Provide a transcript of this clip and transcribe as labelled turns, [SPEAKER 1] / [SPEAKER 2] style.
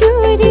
[SPEAKER 1] জুড়ে